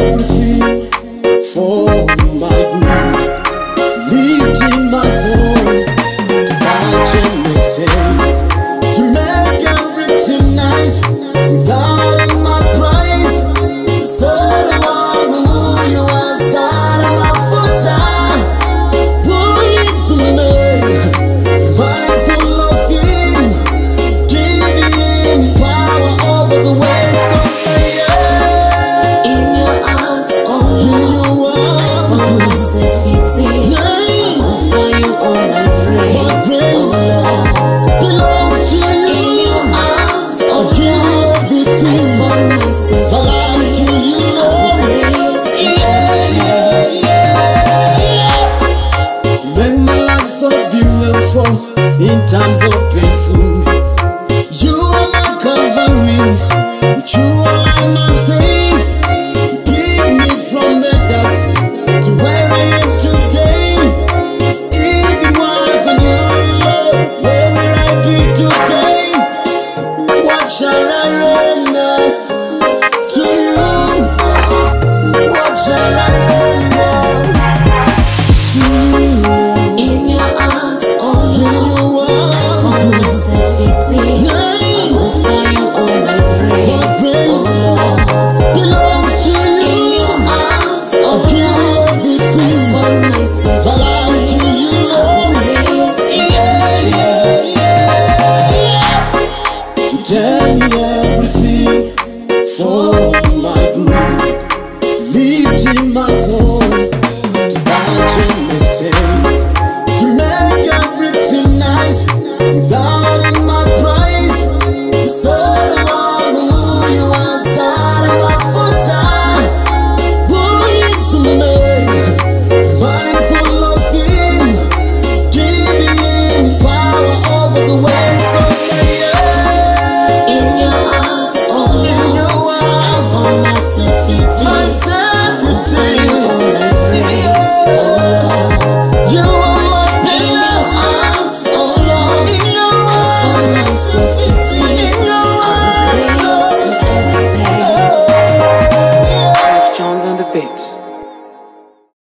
everything for my good. Ramzo